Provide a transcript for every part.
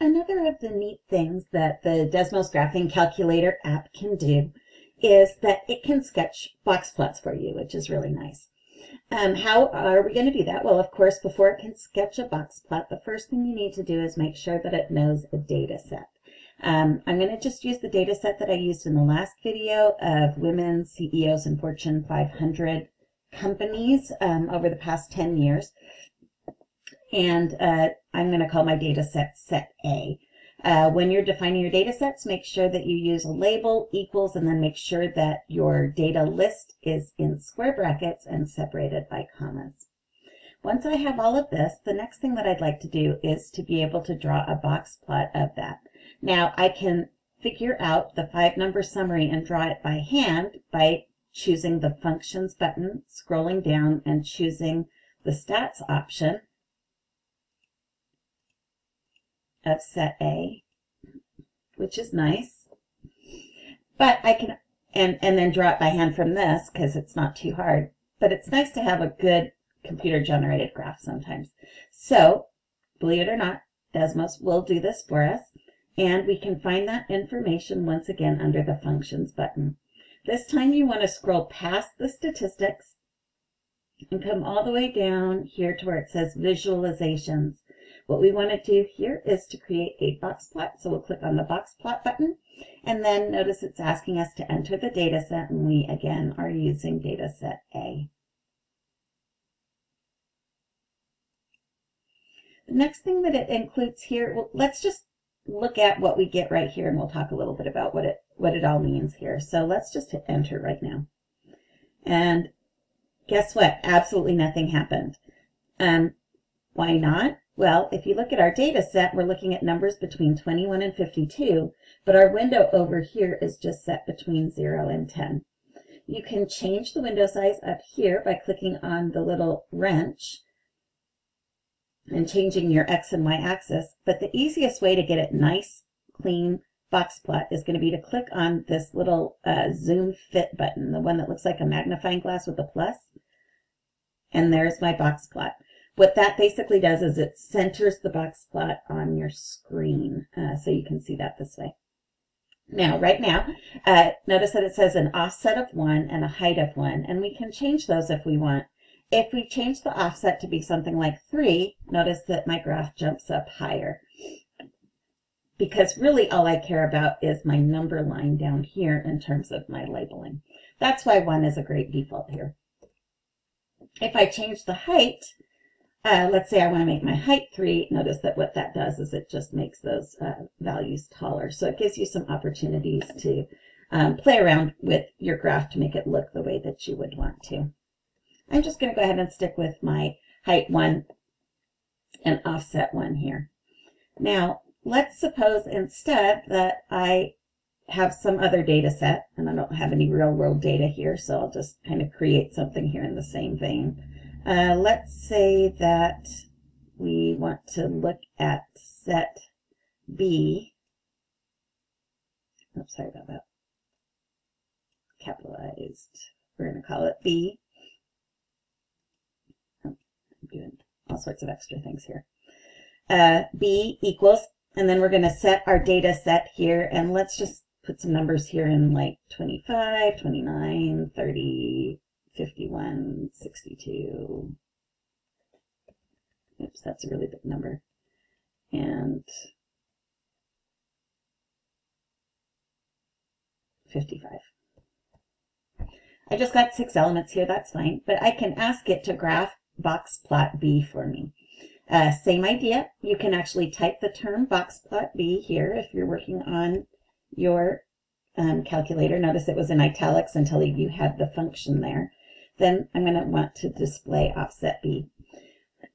Another of the neat things that the Desmos Graphing Calculator app can do is that it can sketch box plots for you, which is really nice. Um, how are we going to do that? Well, of course, before it can sketch a box plot, the first thing you need to do is make sure that it knows a data set. Um, I'm going to just use the data set that I used in the last video of women CEOs in Fortune 500 companies um, over the past 10 years. And uh, I'm going to call my data set set A. Uh, when you're defining your data sets, make sure that you use a label, equals, and then make sure that your data list is in square brackets and separated by commas. Once I have all of this, the next thing that I'd like to do is to be able to draw a box plot of that. Now I can figure out the five number summary and draw it by hand by choosing the functions button, scrolling down and choosing the stats option of set A, which is nice. But I can, and, and then draw it by hand from this because it's not too hard. But it's nice to have a good computer generated graph sometimes. So, believe it or not, Desmos will do this for us. And we can find that information once again under the functions button. This time you want to scroll past the statistics and come all the way down here to where it says visualizations. What we want to do here is to create a box plot. So we'll click on the box plot button and then notice it's asking us to enter the data set and we again are using data set A. The next thing that it includes here, well, let's just look at what we get right here and we'll talk a little bit about what it what it all means here. So let's just hit enter right now. And guess what? Absolutely nothing happened. Um, why not? Well, if you look at our data set, we're looking at numbers between 21 and 52, but our window over here is just set between 0 and 10. You can change the window size up here by clicking on the little wrench and changing your X and Y axis, but the easiest way to get it nice, clean box plot is going to be to click on this little uh, zoom fit button, the one that looks like a magnifying glass with a plus, and there's my box plot. What that basically does is it centers the box plot on your screen, uh, so you can see that this way. Now, right now, uh, notice that it says an offset of 1 and a height of 1, and we can change those if we want. If we change the offset to be something like 3, notice that my graph jumps up higher. Because really all I care about is my number line down here in terms of my labeling. That's why 1 is a great default here. If I change the height, uh, let's say I want to make my height 3. Notice that what that does is it just makes those uh, values taller. So it gives you some opportunities to um, play around with your graph to make it look the way that you would want to. I'm just going to go ahead and stick with my height 1 and offset 1 here. Now, let's suppose instead that I have some other data set, and I don't have any real world data here, so I'll just kind of create something here in the same vein. Uh, let's say that we want to look at set B. Oops, sorry about that. Capitalized. We're going to call it B. Oh, I'm doing all sorts of extra things here. Uh, B equals, and then we're going to set our data set here, and let's just put some numbers here in like 25, 29, 30, 51, 62. Oops, that's a really big number. And 55. I just got six elements here, that's fine, but I can ask it to graph box plot B for me. Uh, same idea, you can actually type the term box plot B here if you're working on your um, calculator. Notice it was in italics until you had the function there then I'm going to want to display offset B.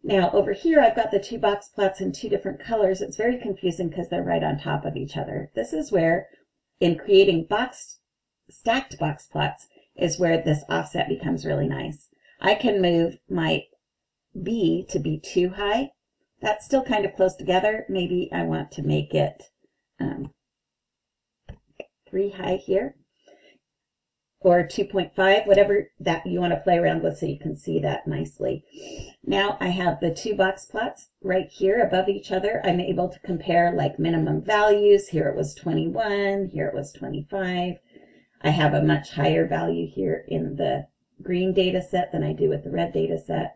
Now over here I've got the two box plots in two different colors. It's very confusing because they're right on top of each other. This is where in creating box stacked box plots is where this offset becomes really nice. I can move my B to be too high. That's still kind of close together. Maybe I want to make it um, three high here. Or 2.5, whatever that you want to play around with so you can see that nicely. Now I have the two box plots right here above each other. I'm able to compare like minimum values. Here it was 21, here it was 25. I have a much higher value here in the green data set than I do with the red data set.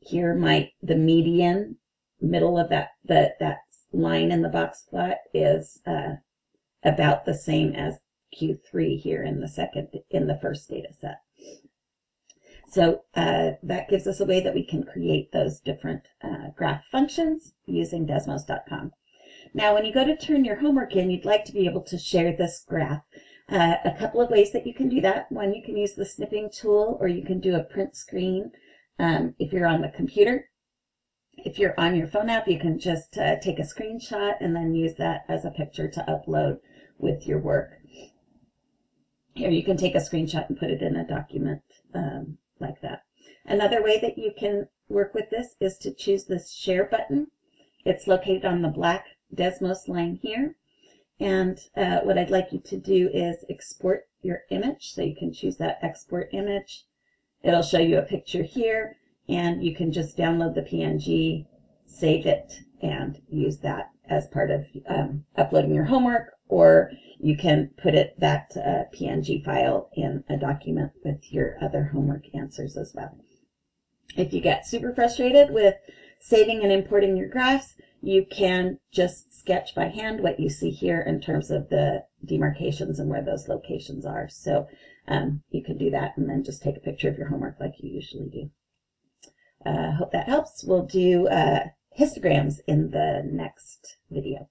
Here my the median middle of that the, that line in the box plot is uh, about the same as Q3 here in the second, in the first data set. So uh, that gives us a way that we can create those different uh, graph functions using Desmos.com. Now, when you go to turn your homework in, you'd like to be able to share this graph. Uh, a couple of ways that you can do that. One, you can use the snipping tool, or you can do a print screen um, if you're on the computer. If you're on your phone app, you can just uh, take a screenshot and then use that as a picture to upload with your work. Here, you can take a screenshot and put it in a document um, like that. Another way that you can work with this is to choose this share button. It's located on the black Desmos line here. And uh, what I'd like you to do is export your image. So you can choose that export image. It'll show you a picture here, and you can just download the PNG, save it, and use that as part of um, uploading your homework or you can put it that uh, PNG file in a document with your other homework answers as well. If you get super frustrated with saving and importing your graphs, you can just sketch by hand what you see here in terms of the demarcations and where those locations are. So um, you can do that and then just take a picture of your homework like you usually do. I uh, hope that helps. We'll do uh, histograms in the next video.